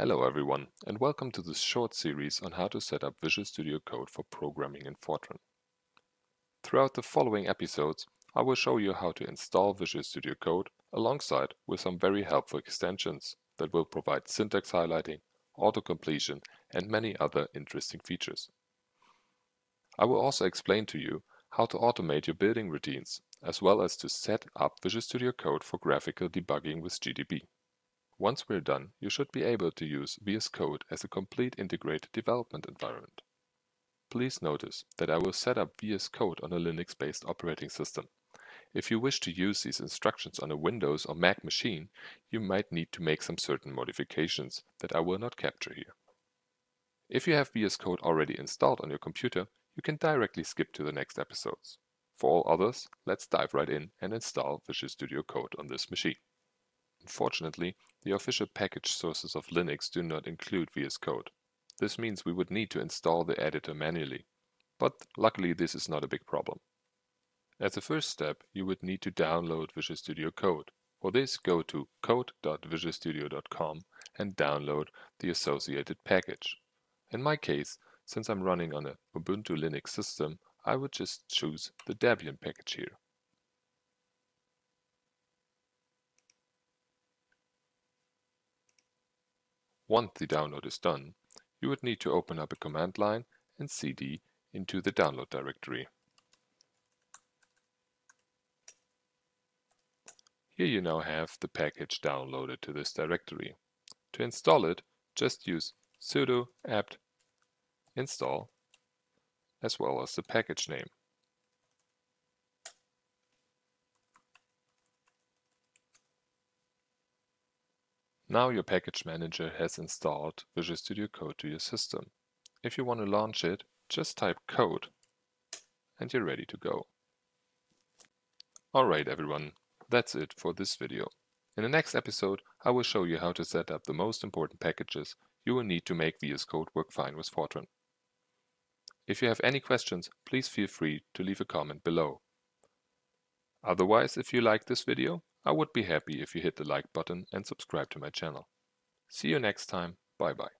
Hello everyone and welcome to this short series on how to set up Visual Studio Code for programming in Fortran. Throughout the following episodes, I will show you how to install Visual Studio Code alongside with some very helpful extensions that will provide syntax highlighting, auto-completion and many other interesting features. I will also explain to you how to automate your building routines as well as to set up Visual Studio Code for graphical debugging with GDB. Once we're done, you should be able to use VS Code as a complete integrated development environment. Please notice that I will set up VS Code on a Linux-based operating system. If you wish to use these instructions on a Windows or Mac machine, you might need to make some certain modifications that I will not capture here. If you have VS Code already installed on your computer, you can directly skip to the next episodes. For all others, let's dive right in and install Visual Studio Code on this machine. Unfortunately, the official package sources of Linux do not include VS Code. This means we would need to install the editor manually. But luckily this is not a big problem. As a first step, you would need to download Visual Studio Code. For this, go to code.visualstudio.com and download the associated package. In my case, since I'm running on a Ubuntu Linux system, I would just choose the Debian package here. Once the download is done, you would need to open up a command line and cd into the download directory. Here you now have the package downloaded to this directory. To install it, just use sudo apt install as well as the package name. Now your package manager has installed Visual Studio Code to your system. If you want to launch it, just type code and you're ready to go. Alright everyone, that's it for this video. In the next episode, I will show you how to set up the most important packages you will need to make VS Code work fine with Fortran. If you have any questions, please feel free to leave a comment below. Otherwise, if you like this video, I would be happy if you hit the like button and subscribe to my channel. See you next time. Bye bye.